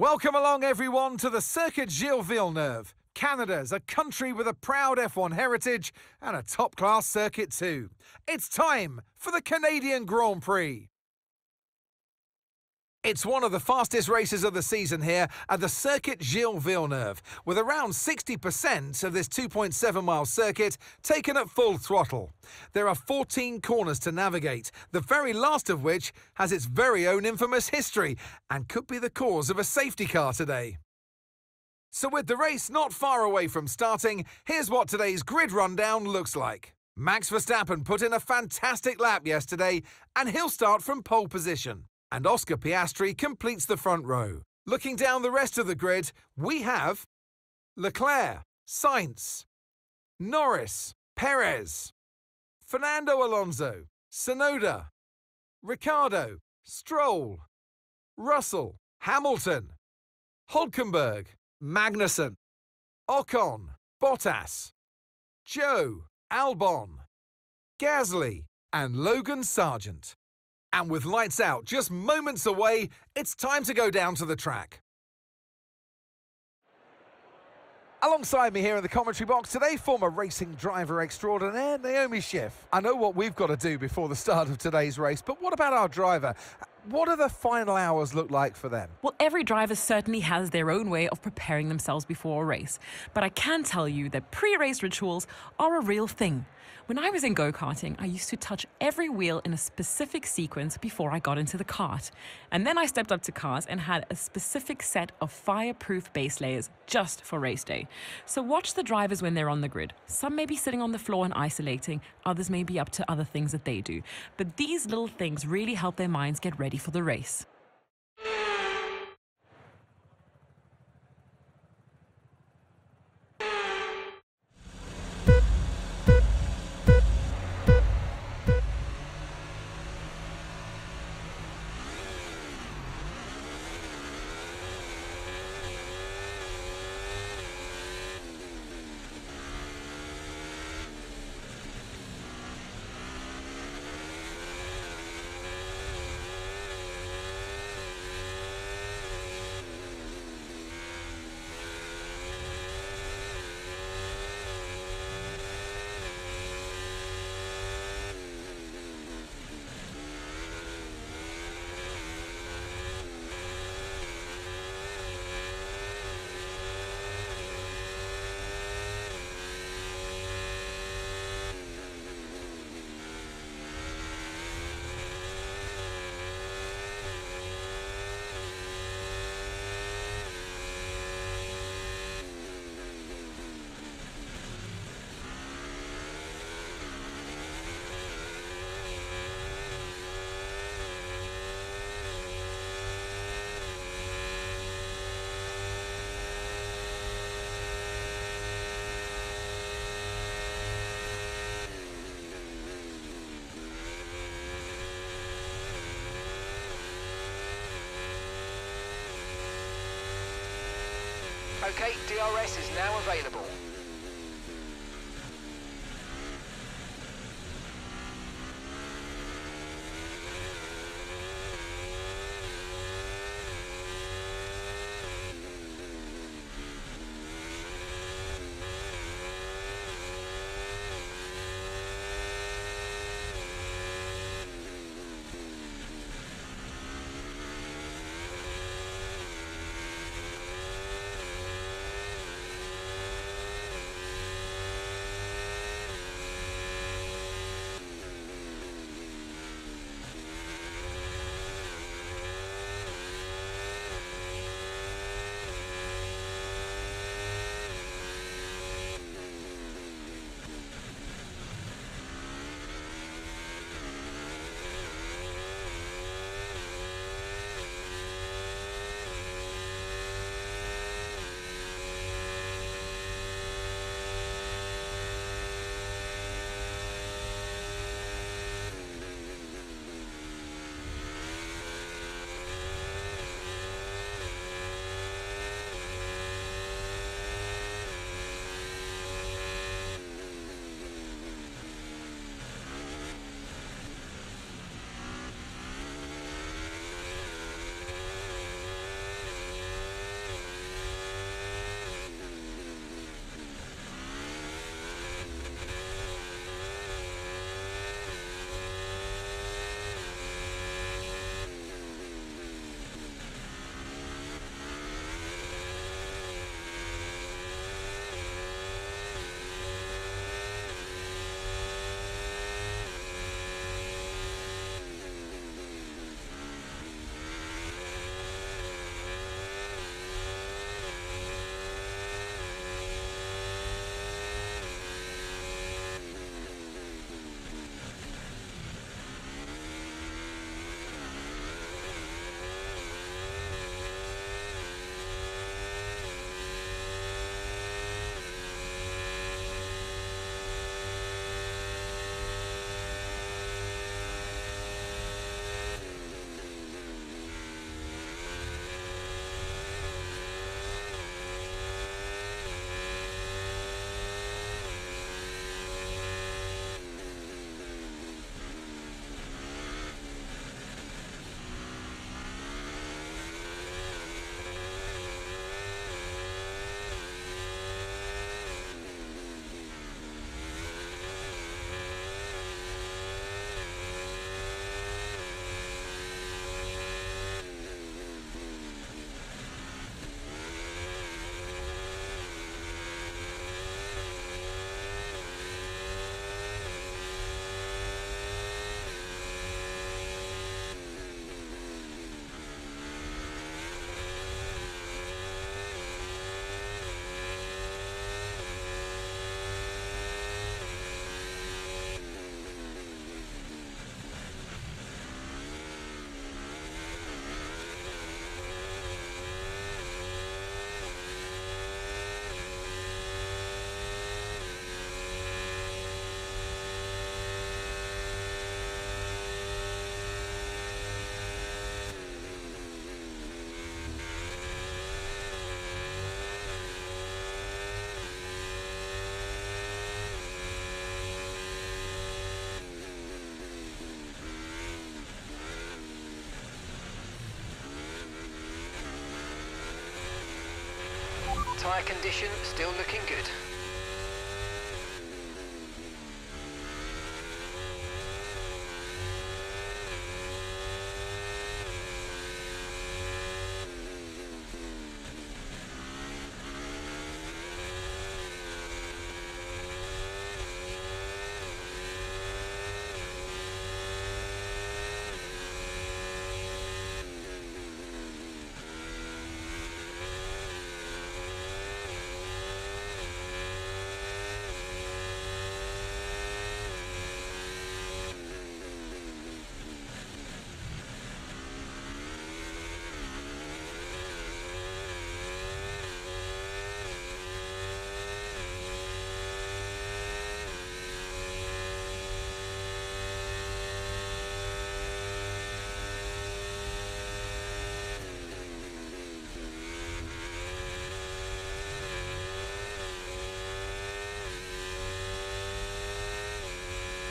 Welcome along, everyone, to the Circuit Gilles Villeneuve. Canada's a country with a proud F1 heritage and a top class circuit, too. It's time for the Canadian Grand Prix. It's one of the fastest races of the season here at the Circuit Gilles Villeneuve, with around 60% of this 2.7 mile circuit taken at full throttle. There are 14 corners to navigate, the very last of which has its very own infamous history and could be the cause of a safety car today. So, with the race not far away from starting, here's what today's grid rundown looks like. Max Verstappen put in a fantastic lap yesterday, and he'll start from pole position and Oscar Piastri completes the front row. Looking down the rest of the grid, we have Leclerc, Sainz, Norris, Perez, Fernando Alonso, Tsunoda, Ricciardo, Stroll, Russell, Hamilton, Hulkenberg, Magnussen, Ocon, Bottas, Zhou, Albon, Gasly, and Logan Sargeant. And with lights out just moments away, it's time to go down to the track. Alongside me here in the commentary box today, former racing driver extraordinaire Naomi Schiff. I know what we've got to do before the start of today's race, but what about our driver? What do the final hours look like for them? Well, every driver certainly has their own way of preparing themselves before a race. But I can tell you that pre race rituals are a real thing. When I was in go karting, I used to touch every wheel in a specific sequence before I got into the kart. And then I stepped up to cars and had a specific set of fireproof base layers just for race day. So watch the drivers when they're on the grid. Some may be sitting on the floor and isolating, others may be up to other things that they do. But these little things really help their minds get ready for the race. Okay, DRS is now available. Tyre condition still looking good.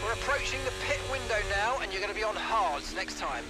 We're approaching the pit window now, and you're going to be on hards next time.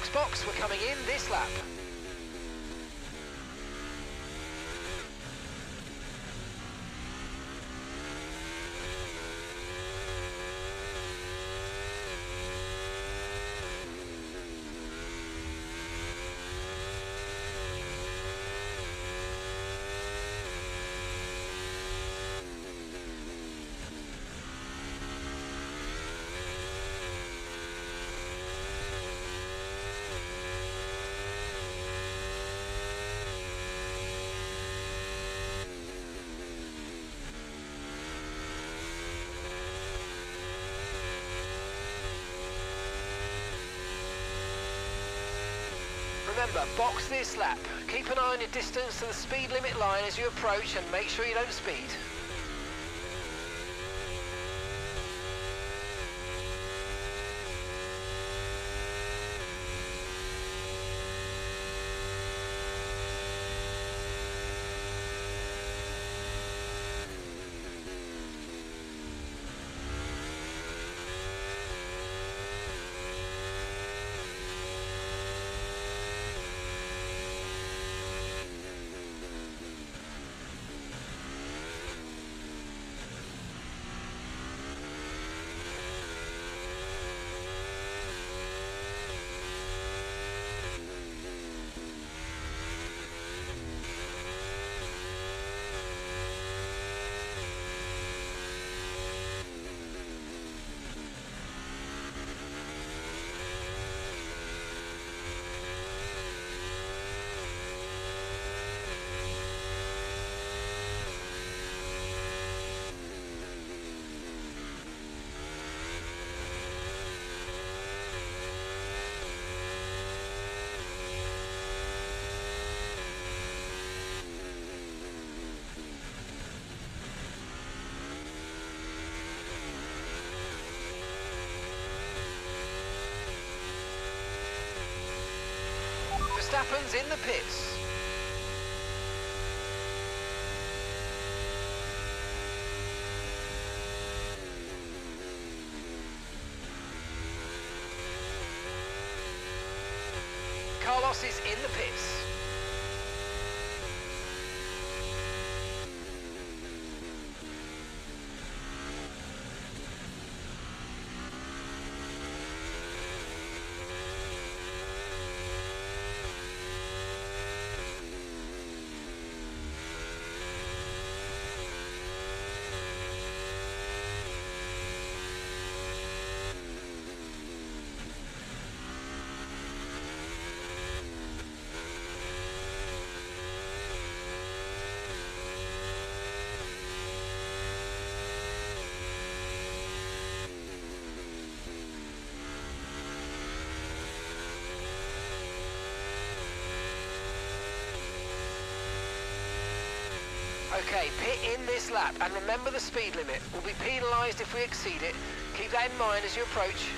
Box, box, we're coming in this lap. Remember, box this lap. Keep an eye on your distance to the speed limit line as you approach and make sure you don't speed. Happens in the pits. Carlos is in the pits. Okay, pit in this lap and remember the speed limit. We'll be penalised if we exceed it. Keep that in mind as you approach.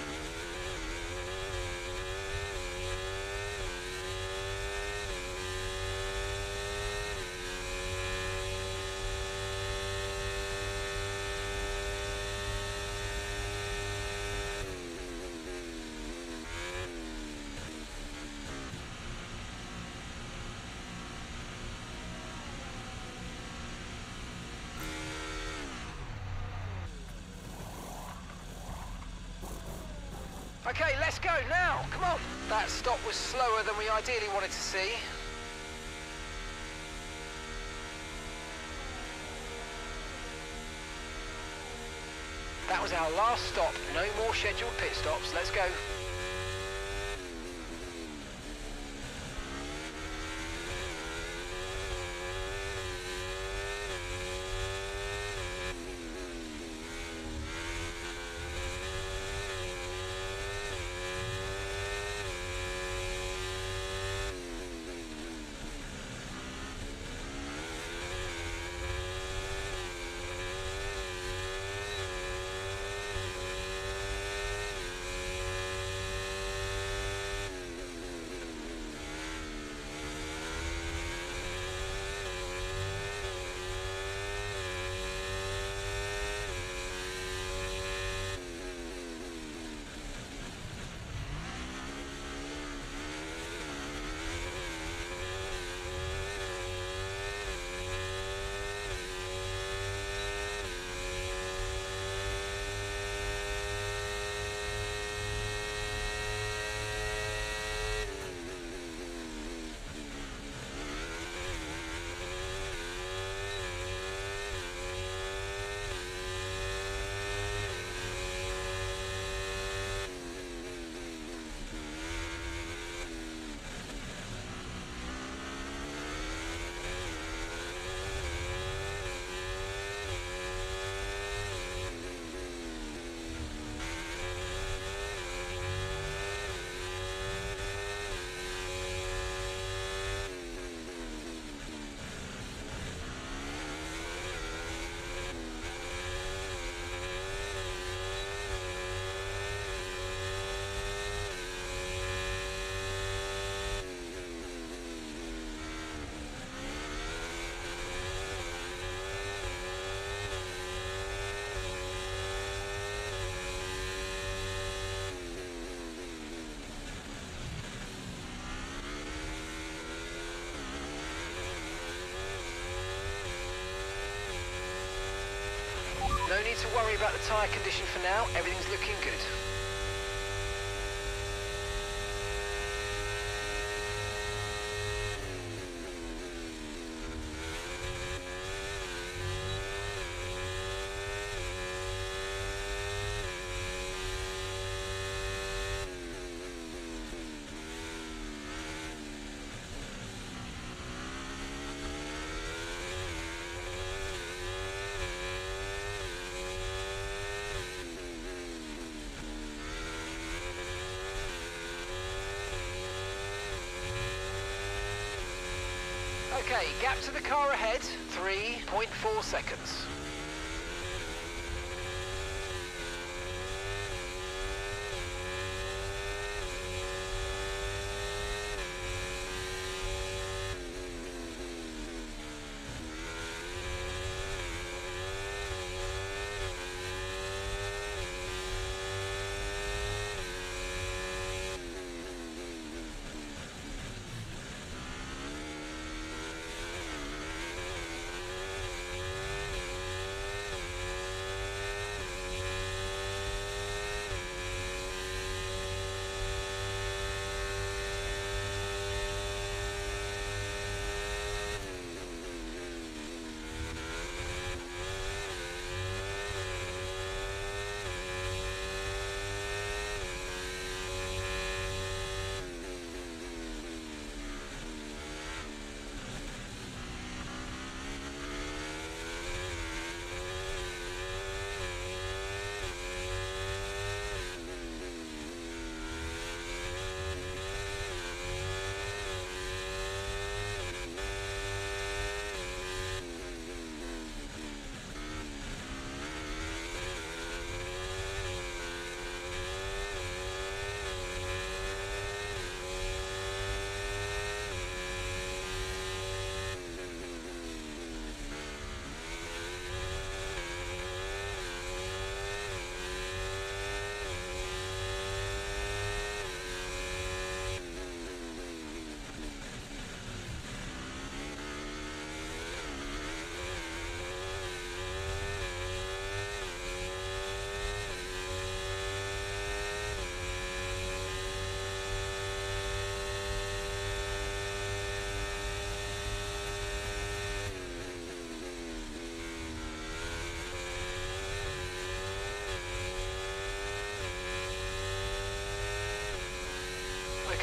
That stop was slower than we ideally wanted to see. That was our last stop. No more scheduled pit stops. Let's go. About the tyre condition for now. Everything's looking good. Okay, gap to the car ahead, 3.4 seconds.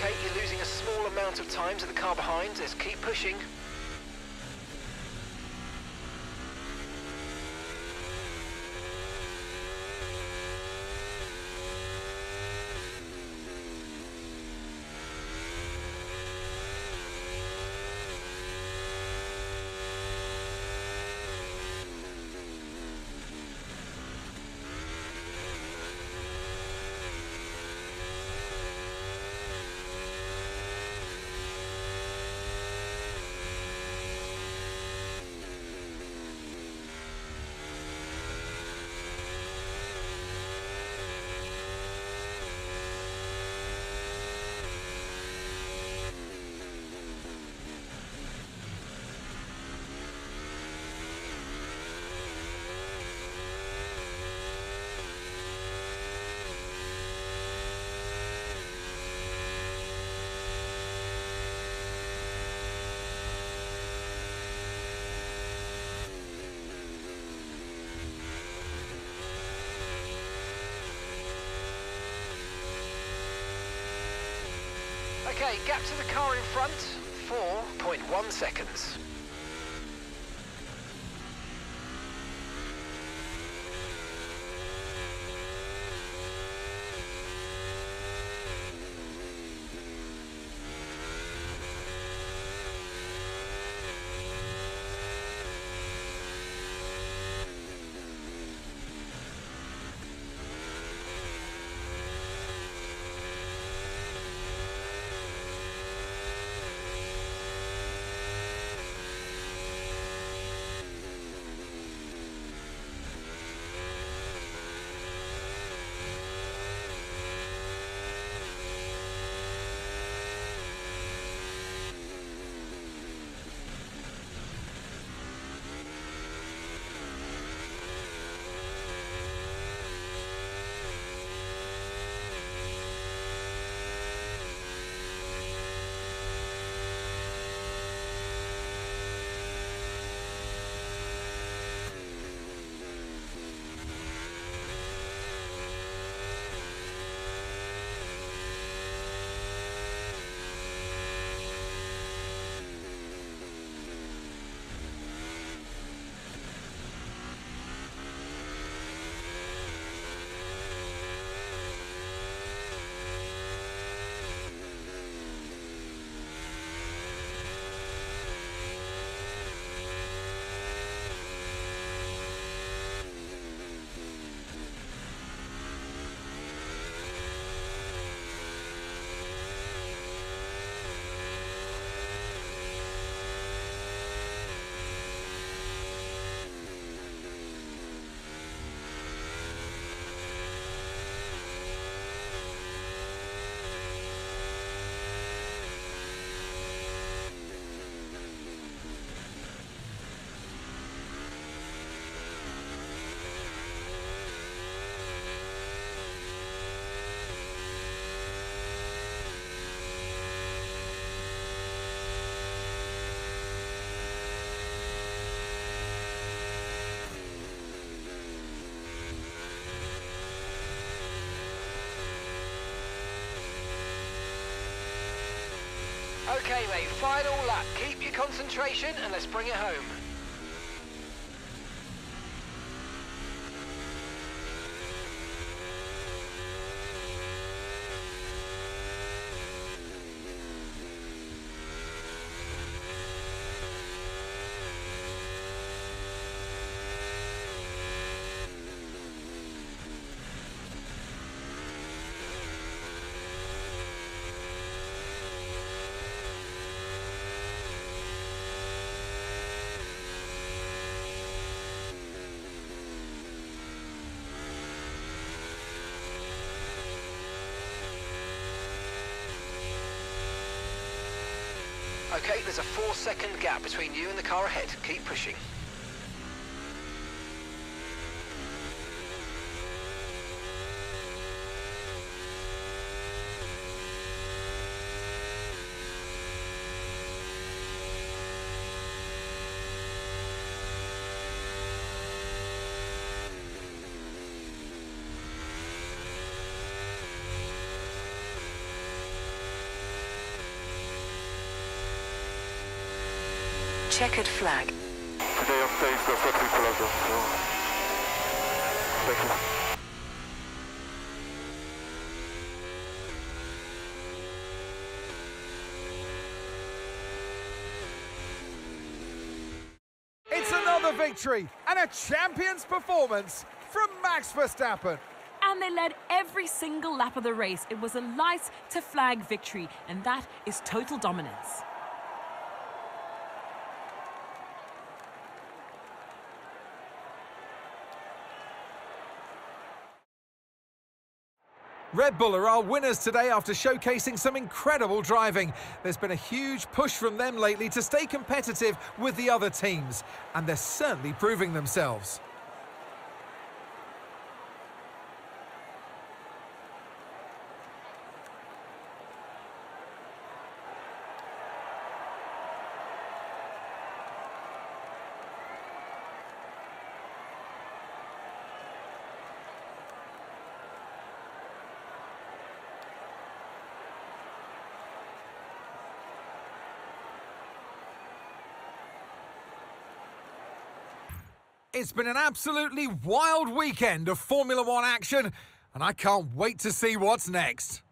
Kate, you're losing a small amount of time to the car behind. Just keep pushing. Gap to the car in front, 4.1 seconds. Okay, mate, final lap. Keep your concentration and let's bring it home. Okay, there's a four second gap between you and the car ahead. Keep pushing. Checkered flag. Today on stage, there's got people as well, so... Thank you. It's another victory and a champion's performance from Max Verstappen. And they led every single lap of the race. It was a light to flag victory, and that is total dominance. Red Bull are our winners today after showcasing some incredible driving. There's been a huge push from them lately to stay competitive with the other teams, and they're certainly proving themselves. It's been an absolutely wild weekend of Formula One action, and I can't wait to see what's next.